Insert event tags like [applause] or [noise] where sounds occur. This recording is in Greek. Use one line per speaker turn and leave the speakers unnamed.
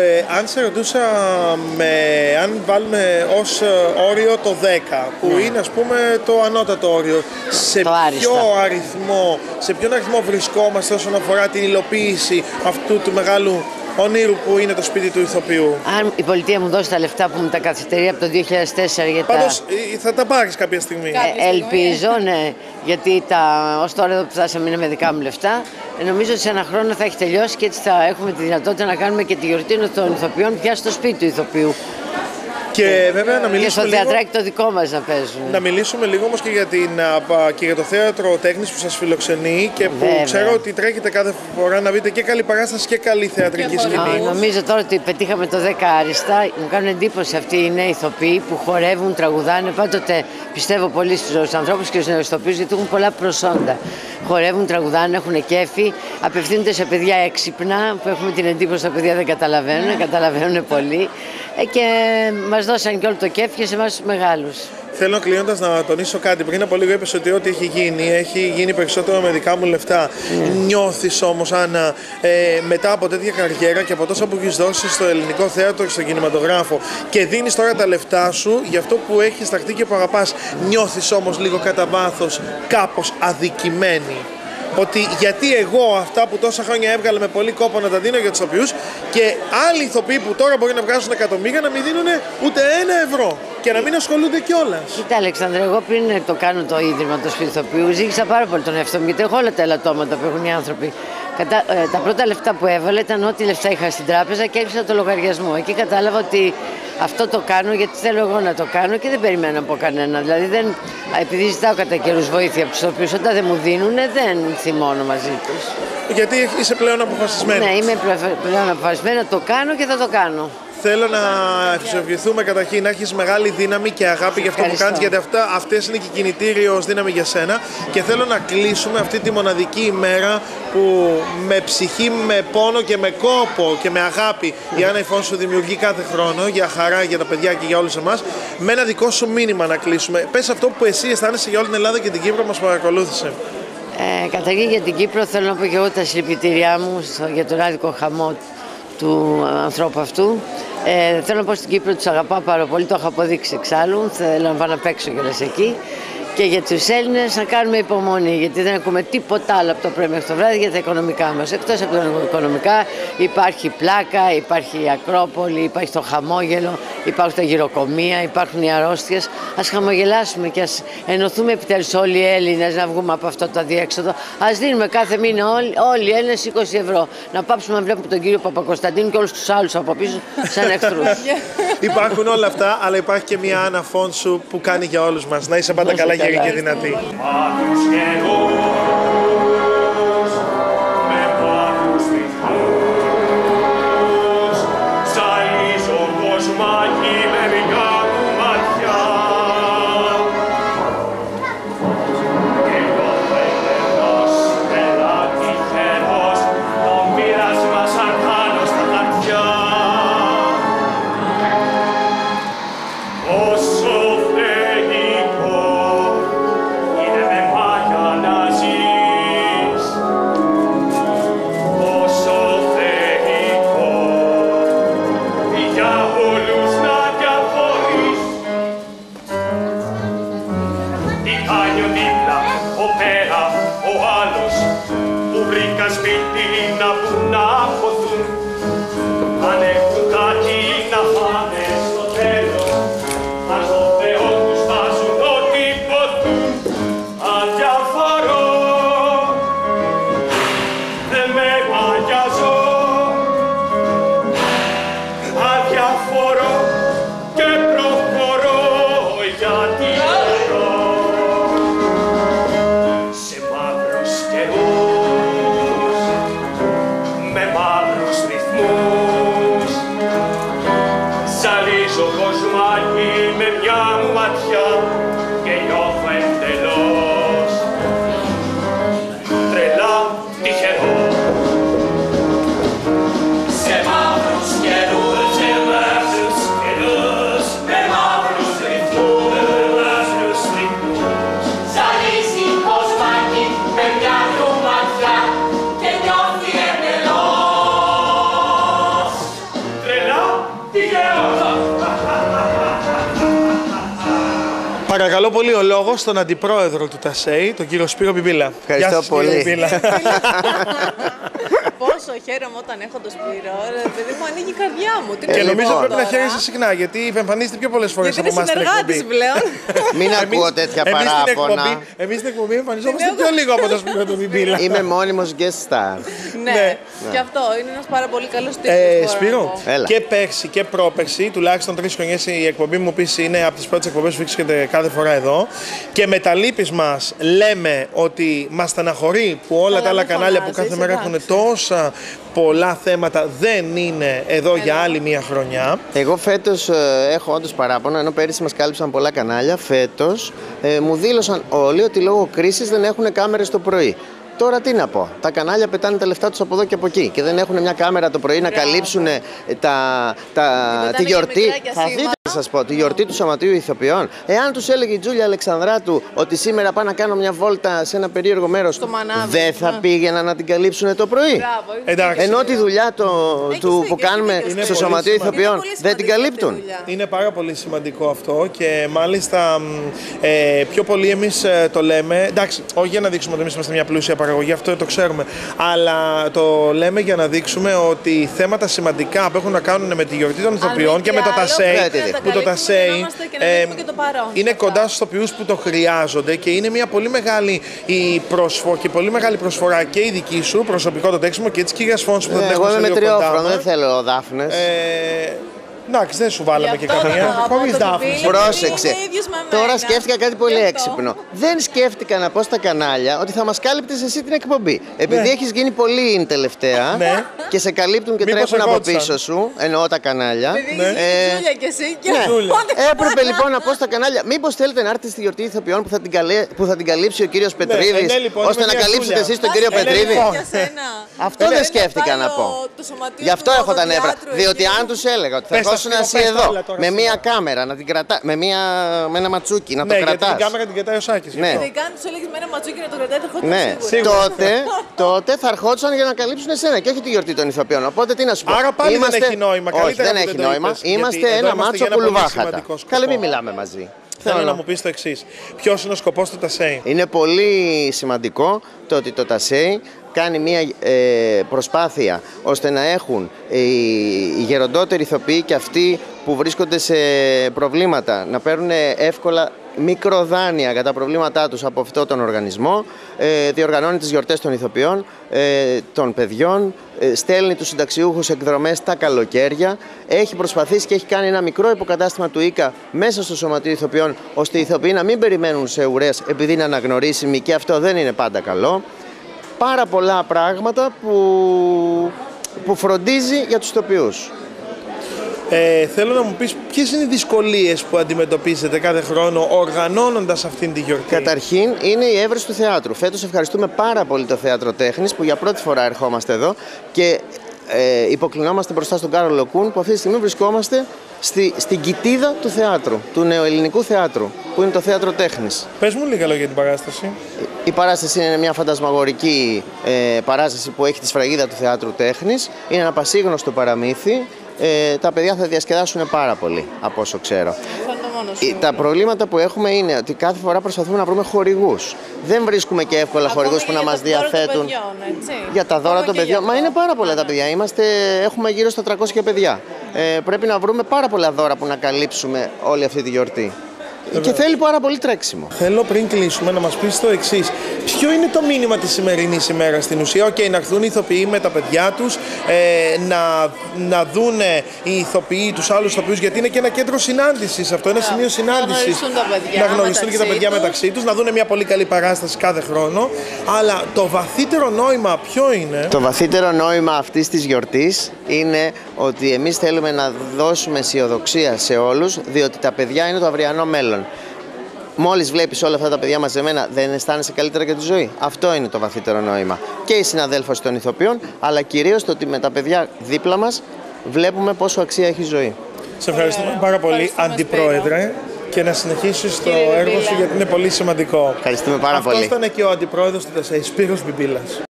ε, αν σε ρωτούσα με, αν βάλουμε ως ε, όριο το 10, που
Ναι.
είναι ας πούμε το ανώτατο όριο, σε
Το άριστο.
ποιο αριθμό, σε ποιον αριθμό βρισκόμαστε όσον αφορά την υλοποίηση αυτού του μεγάλου ονείρου που είναι το σπίτι του ηθοποιού.
Αν η πολιτεία μου δώσει τα λεφτά που μου τα καθυστερεί από το 2004 για τα...
Πάντως ε, θα τα πάρεις κάποια στιγμή.
Ε, ελπίζω, ναι, γιατί τα, ως τώρα εδώ που φτάσαμε είναι με δικά μου λεφτά. Ε, νομίζω ότι σε ένα χρόνο θα έχει τελειώσει και έτσι θα έχουμε τη δυνατότητα να κάνουμε και τη γιορτή των ηθοποιών πια στο σπίτι του ηθοποιού.
Και βέβαια να
Και
μιλήσουμε
στο
λίγο...
θεατράκι το δικό μας να παίζουν.
Να μιλήσουμε λίγο όμως και για, την, α, πα- και για το θέατρο τέχνης που σας φιλοξενεί και που
Βέβαια.
ξέρω ότι τρέχετε κάθε φορά να βρείτε και καλή παράσταση και καλή θεατρική
Και
σκηνή.
χορηγούς.
Α, Νομίζω τώρα ότι πετύχαμε το 10 άριστα. Μου κάνουν εντύπωση αυτοί οι νέοι ηθοποιοί που χορεύουν, τραγουδάνε. Πάντοτε πιστεύω πολύ στους νέους ανθρώπους και στους νέους ηθοποιούς γιατί έχουν πολλά προσόντα. Χορεύουν, τραγουδάνε, έχουν κέφι. Απευθύνονται σε παιδιά έξυπνα που έχουμε την εντύπωση ότι τα παιδιά δεν καταλαβαίνουν, καταλαβαίνουν πολύ. Ε, και μας δώσαν και όλο το κέφι και σε εμάς τους μεγάλους.
Θέλω κλείνοντας να τονίσω κάτι. Πριν από λίγο είπες ότι ό,τι έχει γίνει έχει γίνει περισσότερο με δικά μου λεφτά.
Ναι.
Νιώθεις όμως, Άννα, ε, μετά από τέτοια καριέρα και από τόσα που έχεις δώσει στο ελληνικό θέατρο και στον κινηματογράφο και δίνεις τώρα τα λεφτά σου για αυτό που έχεις ταχθεί και που αγαπάς, νιώθεις όμως λίγο κατά βάθος κάπως αδικημένη. Ότι γιατί εγώ αυτά που τόσα χρόνια έβγαλα με πολύ κόπο να τα δίνω για τους ηθοποιούς και άλλοι ηθοποιοί που τώρα μπορεί να βγάζουν εκατομμύρια να μην δίνουν ούτε ένα ευρώ και να μην ασχολούνται κιόλας.
Κοίτα, Αλεξάνδρα, εγώ πριν το κάνω το ίδρυμα του σπίτι ηθοποιού, ζήγησα πάρα πολύ τον εαυτό μου γιατί έχω όλα τα ελαττώματα που έχουν οι άνθρωποι. Κατά, ε, τα πρώτα λεφτά που έβαλα ήταν ό,τι λεφτά είχα στην τράπεζα και έκλεισα το λογαριασμό. Εκεί κατάλαβα ότι αυτό το κάνω γιατί θέλω εγώ να το κάνω και δεν περιμένω από κανένα. Δηλαδή, δεν, α, επειδή ζητάω κατά καιρούς βοήθεια από τους οποίους όταν δεν μου δίνουν, δεν θυμώνω μαζί τους.
Γιατί είσαι πλέον αποφασισμένη.
Ναι, είμαι πλε- πλέον αποφασισμένη να το κάνω και θα το κάνω.
Θέλω να ευχηθούμε καταρχήν να έχεις μεγάλη δύναμη και αγάπη για αυτό που
Ευχαριστώ.
κάνεις, γιατί αυτά, αυτές είναι και κινητήριο ως δύναμη για σένα. Και θέλω να κλείσουμε αυτή τη μοναδική ημέρα που με ψυχή, με πόνο και με κόπο και με αγάπη η Άννα Ιφών σου δημιουργεί κάθε χρόνο για χαρά για τα παιδιά και για όλους εμάς με ένα δικό σου μήνυμα να κλείσουμε. Πες αυτό που εσύ αισθάνεσαι για όλη την Ελλάδα και την Κύπρο μας παρακολούθησε.
Ε, καταρχήν για την Κύπρο θέλω να πω και εγώ τα συλληπιτήριά μου στο- για τον άδικο χαμό του ανθρώπου αυτού. Ε, θέλω να πω στην Κύπρο τους αγαπάω πάρα πολύ, το έχω αποδείξει εξάλλου. Θέλω να πάω να παίξω κιόλας εκεί. Και για τους Έλληνες να κάνουμε υπομονή, γιατί δεν ακούμε τίποτα άλλο από το πρωί μέχρι το βράδυ για τα οικονομικά μας. Εκτός από τα οικονομικά υπάρχει πλάκα, υπάρχει η Ακρόπολη, υπάρχει το χαμόγελο, υπάρχουν τα γυροκομεία, υπάρχουν οι αρρώστιες. Ας χαμογελάσουμε και ας ενωθούμε επιτέλους όλοι οι Έλληνες να βγούμε από αυτό το αδιέξοδο. Ας δίνουμε κάθε μήνα όλοι, όλοι οι Έλληνες 20 ευρώ. Να πάψουμε να βλέπουμε τον κύριο Παπακοσταντίνου και όλους τους άλλους από πίσω σαν εχθρούς.
Υπάρχουν όλα αυτά, αλλά υπάρχει και μια Άννα Φόνσου που κάνει για όλους μας. Να είσαι πάντα
Να είσαι
καλά, γέρη
καλά.
και δυνατή. Παρακαλώ πολύ ο λόγος στον αντιπρόεδρο του ΤΑΣΕΙ, τον κύριο Σπύρο Μπιμπίλα.
Ευχαριστώ
Γεια σας, κύριε
πολύ.
Μπιμπίλα. [laughs]
Πόσο χαίρομαι όταν έχω το Σπύρο. Ρε, παιδί μου ανοίγει η καρδιά μου. Τι
και
να
νομίζω
πω
πρέπει να
τώρα;
χαίρεσαι συχνά γιατί εμφανίζεται πιο πολλές φορές
Γιατί
από
είναι
εμάς στην
συνεργάτης
εκπομπή.
πλέον. [laughs]
Μην ακούω τέτοια
Εμείς στην
παράπονα.
εκπομπή, εμείς στην εκπομπή εμφανιζόμαστε
Στην
πιο λίγο από το Σπύρο του Μπιμπίλα.
Είμαι μόνιμος guest star.
ναι, και αυτό είναι ένας πάρα πολύ καλός τίτλο.
Ε, Σπύρο,
Έλα.
και πέρσι και πρόπερσι, τουλάχιστον τρεις χρονιές η εκπομπή μου πίσω είναι από τις πρώτες εκπομπές που βρίσκεται κάθε φορά εδώ. Και με τα λύπη μας λέμε ότι μας στεναχωρεί που όλα
Καλά,
τα άλλα
μην
κανάλια που
φωνάζεις,
κάθε μέρα έχουν
εντάξει.
τόσα πολλά θέματα δεν είναι εδώ για άλλη μία χρονιά.
Εγώ φέτος έχω όντως παράπονα, ενώ πέρυσι μας κάλυψαν πολλά κανάλια. Φέτος μου δήλωσαν όλοι ότι λόγω κρίσης δεν έχουν κάμερες το πρωί. Τώρα τι να πω. Τα κανάλια πετάνε τα λεφτά τους από εδώ και από εκεί και δεν έχουν μια κάμερα το πρωί να καλύψουν ε, τα, τα,
πετάνε
τη
και
γιορτή.
Μικρά και
Θα
ασήμα.
δείτε, να σας πω, τη γιορτή του Σωματείου Ηθοποιών. Εάν τους έλεγε η Τζούλια Αλεξανδράτου ότι σήμερα πάω να κάνω μια βόλτα σε ένα περίεργο μέρος,
Στο μανάβι,
δεν θα
ναι.
πήγαιναν να την καλύψουν το πρωί.
Μπράβο, έχεις
Εντάξει.
δίκιο.
Ενώ τη δουλειά το,
Έχεις
του,
δίκιο,
που κάνουμε
έχεις δίκιο.
στο
Είναι πολύ
Σωματείο
σημαντικό.
Ηθοποιών
Είναι πολύ
δεν την
σημαντική
καλύπτουν.
αυτή η δουλειά.
Είναι πάρα πολύ σημαντικό αυτό και μάλιστα μ, ε, πιο πολύ εμείς το λέμε. Εντάξει, όχι για να δείξουμε ότι εμείς είμαστε μια πλούσια παραγωγή, αυτό το ξέρουμε. Αλλά το λέμε για να δείξουμε ότι θέματα σημαντικά που έχουν να κάνουν με τη γιορτή των ηθοποιών και με το
άλλο,
ΤΑΣΕΙ,
πρέπει να τα
που το
καλύπτουμε
ΤΑΣΕΙ
και να είμαστε και να δείχνουμε και το παρόν σε
είναι
αυτά.
κοντά στους ηθοποιού που το χρειάζονται και είναι μια πολύ μεγάλη η προσφο... και πολύ μεγάλη προσφορά και η δική σου προσωπικό το τέξιμο και της κυρίας Φόνσου που θα την
Ε, Εγώ
έχουμε
είμαι
σε λίγο κοντά
μετριόφρονο,
μας.
δεν θέλω δάφνες.
Ε, εντάξει, δεν σου βάλαμε
Γι'
και
αυτό
καθένα.
το αγαπώ
Χωρί
το
δάφνη.
βιβλίο.
Πρόσεξε.
είναι ίδιος με
Τώρα
μένα.
σκέφτηκα κάτι πολύ
Γι' αυτό.
έξυπνο. Δεν σκέφτηκα να πω στα κανάλια ότι θα μας κάλυπτες εσύ την εκπομπή. Επειδή
Ναι.
έχεις γίνει πολύ in τελευταία
Ναι.
και σε καλύπτουν και
Μήπως
τρέχουν από
ερχόντουσαν.
πίσω σου, εννοώ τα κανάλια.
Επειδή
Ναι.
είσαι
Ε,
η Τζούλια και εσύ και
Ναι.
Τζούλια.
Έπρεπε λοιπόν να πω στα κανάλια, μήπως θέλετε να έρθετε στη γιορτή ηθοποιών που θα την, καλέ, που θα την καλύψει ο κύριος Πετρίδης,
ναι, λοιπόν,
ώστε
είμαι
να
μια
καλύψετε
Τζούλια.
εσείς τον κύριο
Ε, ναι,
Πετρίδη;
λοιπόν.
Για σένα.
Αυτό
Πρέπει
δεν
να
σκέφτηκα
πάει
να
ο-
πω.
το σωματείο
Γι' αυτό
του
έχω τα νεύρα.
Οδοντιάτρου
Διότι
εκεί.
αν τους έλεγα ότι θα
Πες τα,
ερχόσουν
Σπύρο,
εσύ
πες τα
εδώ
όλα τώρα
με
σήμερα.
μία κάμερα να την κρατά, με, μία, με ένα ματσούκι να
Ναι,
το
γιατί
κρατάς.
την κάμερα την κρατάει ο Σάκης.
Ναι.
Ειδικά αν τους έλεγες με ένα ματσούκι να το κρατάει, θα ερχόταν
Ναι,
σίγουρα.
τότε, τότε θα ερχόντουσαν για να καλύψουν εσένα και όχι τη γιορτή των ηθοποιών. Οπότε τι να σου πω.
Άρα πάλι δεν έχει νόημα.
Όχι,
Καλύτερα
δεν
που
έχει
δεν το
νόημα.
είπες, γιατί
Είμαστε
εδώ
ένα
είμαστε
μάτσο
για ένα πολύ
πουλουβάχατα.
σημαντικό σκοπό.
Καλή, μην μιλάμε μαζί.
Θέλω
Θέλω
να μου πεις το εξής. Ποιος είναι ο σκοπός του ΤΑΣΕΙ.
Είναι πολύ σημαντικό το ότι το ΤΑΣΕΙ κάνει μια ε, προσπάθεια ώστε να έχουν οι, οι γεροντότεροι ηθοποιοί και αυτοί που βρίσκονται σε προβλήματα να παίρνουν εύκολα μικροδάνεια για τα προβλήματά τους από αυτόν τον οργανισμό, ε, διοργανώνει τις γιορτές των ηθοποιών, ε, των παιδιών, ε, στέλνει τους συνταξιούχους εκδρομές τα καλοκαίρια, έχει προσπαθήσει και έχει κάνει ένα μικρό υποκατάστημα του ΙΚΑ μέσα στο Σωματείο Ηθοποιών, ώστε οι ηθοποιοί να μην περιμένουν σε ουρές επειδή είναι αναγνωρίσιμοι και αυτό δεν είναι πάντα καλό. Πάρα πολλά πράγματα που, που φροντίζει για τους ηθοποιούς.
Ε, θέλω να μου πεις ποιες είναι οι δυσκολίες που αντιμετωπίζετε κάθε χρόνο οργανώνοντας αυτήν τη γιορτή;
Καταρχήν είναι η έβρεση του θεάτρου. Φέτος ευχαριστούμε πάρα πολύ το Θέατρο Τέχνης που για πρώτη φορά ερχόμαστε εδώ και ε, υποκλεινόμαστε μπροστά στον Κάρολο Κούν που αυτή τη στιγμή βρισκόμαστε στη, στην κοιτίδα του θεάτρου, του νεοελληνικού θεάτρου που είναι το Θέατρο Τέχνης.
Πες μου λίγα λόγια για την παράσταση.
Η παράσταση είναι μια φαντασμαγορική ε, παράσταση που έχει τη σφραγίδα του Θεάτρου Τέχνης. Είναι ένα πασίγνωστο παραμύθι. Ε, τα παιδιά θα διασκεδάσουν πάρα πολύ, από όσο ξέρω.
Αυτό είναι το μόνος
Ε,
σου.
Τα προβλήματα που έχουμε είναι ότι κάθε φορά προσπαθούμε να βρούμε χορηγούς. Δεν βρίσκουμε και εύκολα
Ακόμα
χορηγούς
και
που να
για
μας
τα δώρα των
διαθέτουν.
παιδιών, έτσι.
Για τα δώρα
Ακόμα
των
και
παιδιών.
γι'
Μα
αυτό.
είναι πάρα πολλά τα παιδιά. Είμαστε, έχουμε γύρω στα 300 παιδιά. Ε, πρέπει να βρούμε πάρα πολλά δώρα που να καλύψουμε όλη αυτή τη γιορτή. Και θέλει πάρα πολύ τρέξιμο.
Θέλω πριν κλείσουμε να μας πεις το εξής. Ποιο είναι το μήνυμα της σημερινής ημέρας στην ουσία, οκ, να έρθουν οι ηθοποιοί με τα παιδιά τους, ε, να, να δούνε οι ηθοποιοί τους άλλους ηθοποιούς, γιατί είναι και ένα κέντρο συνάντησης αυτό, ένα σημείο συνάντησης.
γνωριστούν τα παιδιά
Να γνωριστούν και τα
μεταξύ
παιδιά
τους.
μεταξύ τους, να δούνε μια πολύ καλή παράσταση κάθε χρόνο. Αλλά το βαθύτερο νόημα ποιο είναι;
Το βαθύτερο νόημα αυτής της γιορτής είναι ότι εμείς θέλουμε να δώσουμε αισιοδοξία σε όλους, διότι τα παιδιά είναι το αυριανό μέλλον. Μόλις βλέπεις όλα αυτά τα παιδιά μαζεμένα, δεν αισθάνεσαι καλύτερα για τη ζωή. Αυτό είναι το βαθύτερο νόημα. Και οι συναδέλφοι των ηθοποιών, αλλά κυρίως το ότι με τα παιδιά δίπλα μας βλέπουμε πόσο αξία έχει η ζωή.
Σε ευχαριστούμε πάρα πολύ,
Ευχαριστούμε,
Αντιπρόεδρε. Και να συνεχίσεις το
Κύριε
έργο σου
Μπιμπίλα.
γιατί είναι πολύ σημαντικό.
Ευχαριστούμε πάρα
Αυτός
πολύ.
ήταν και ο Αντιπρόεδρος του ΤΕΣΕΙ, Σπύρος Μπιμπίλας.